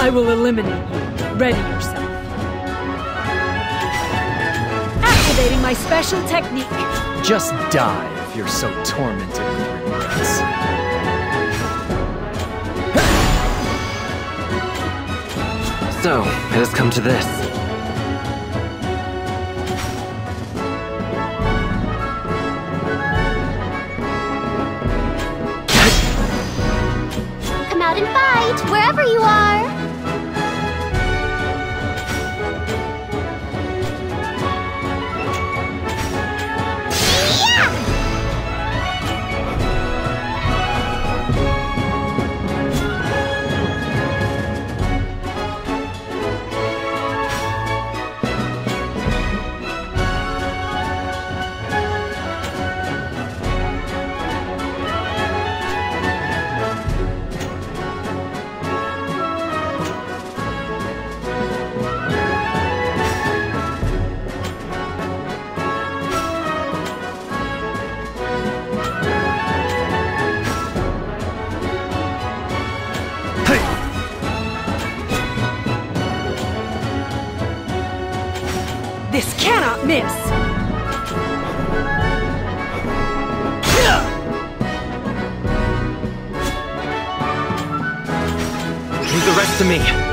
I will eliminate you. Ready yourself. Activating my special technique. Just die if you're so tormented with regrets. So, it has come to this. Come out and fight, wherever you are. To me.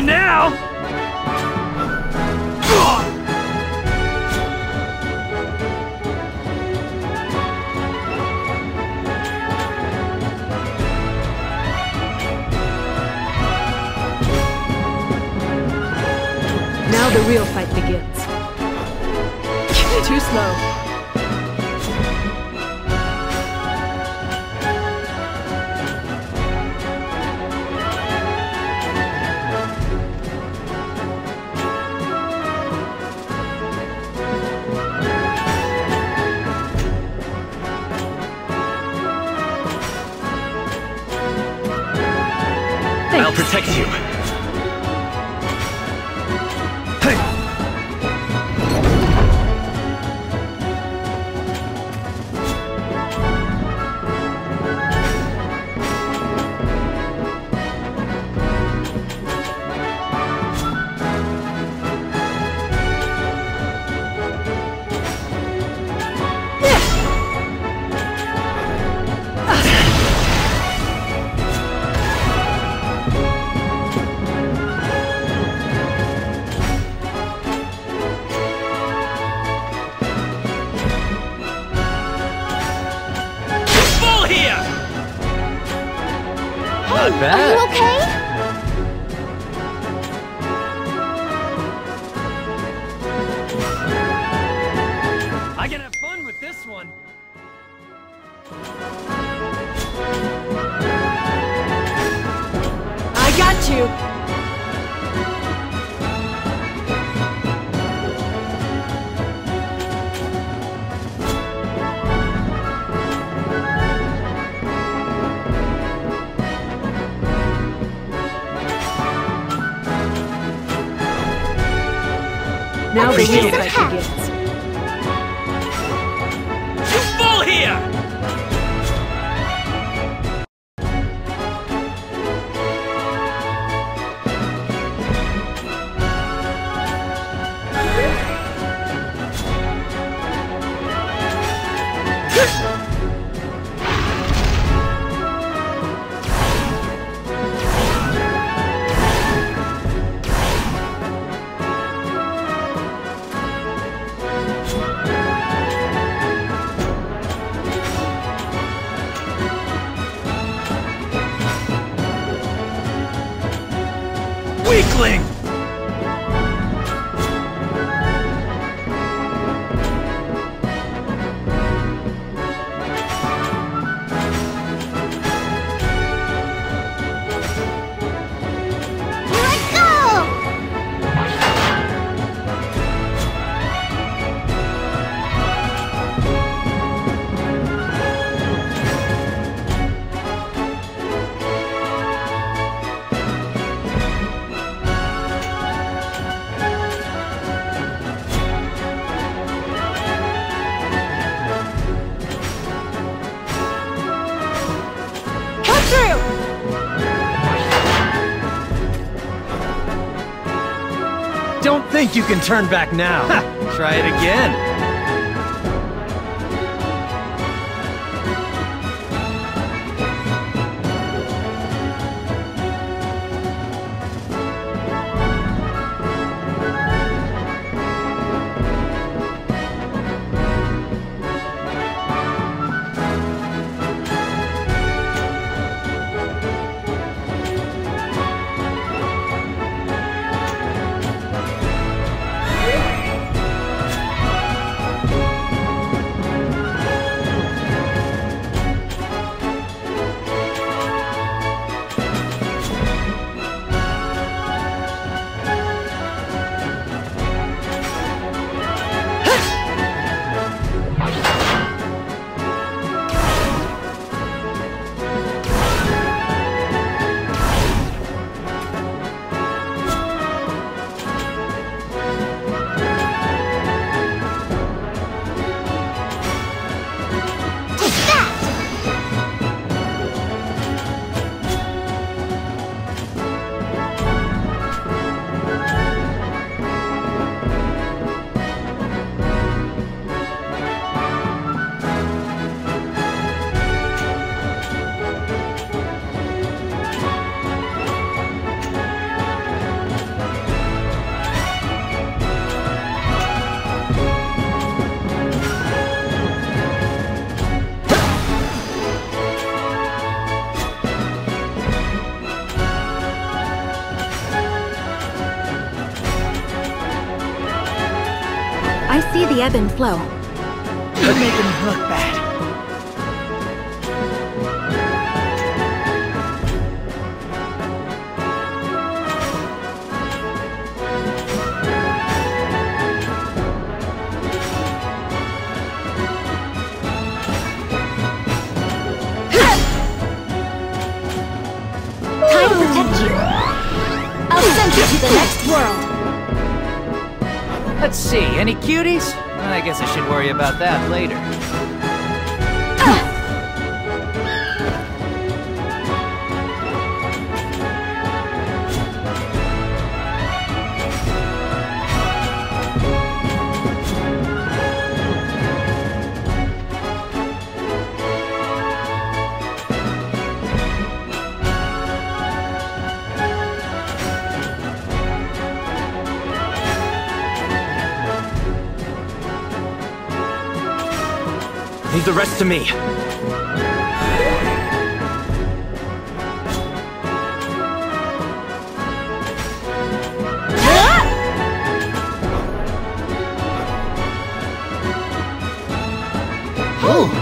Now Not Are you okay? Now Weakling! You can turn back now. Try it again. The ebb and flow. You're making me look bad. Time to protect you. I'll send you to the next world. Let's see, any cuties? I guess I should worry about that later. Leave the rest to me.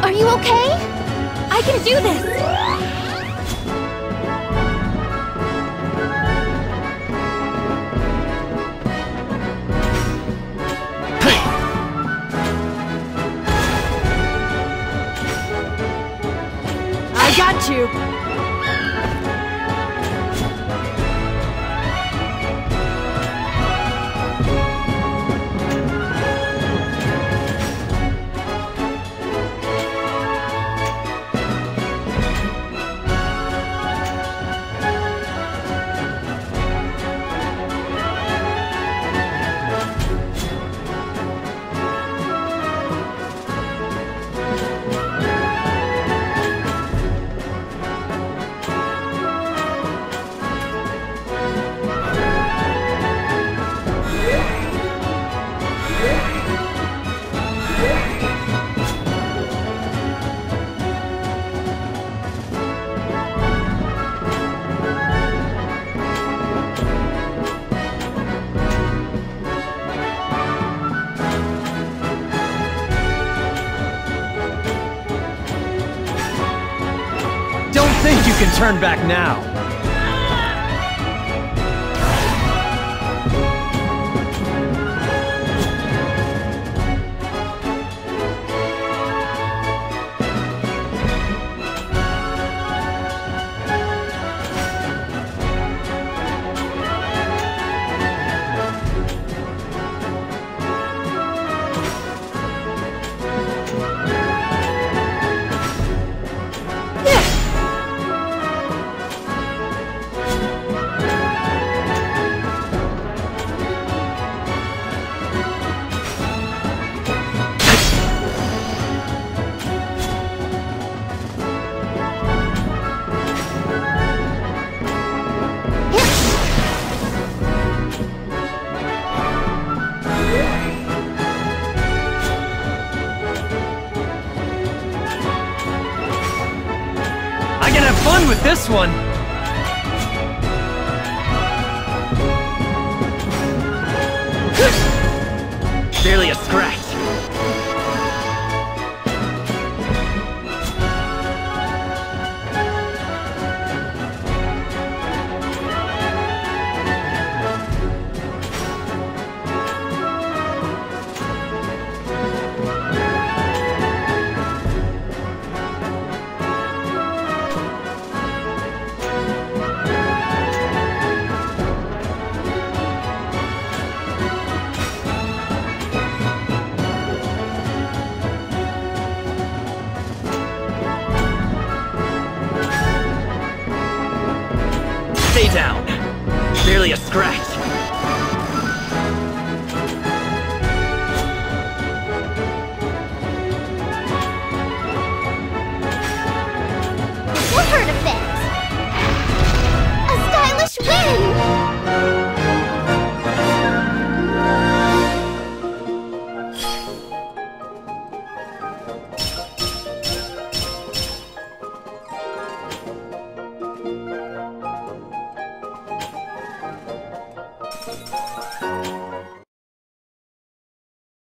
Are you okay? I can do this! You. Turn back now. I can have fun with this one. Barely a scratch.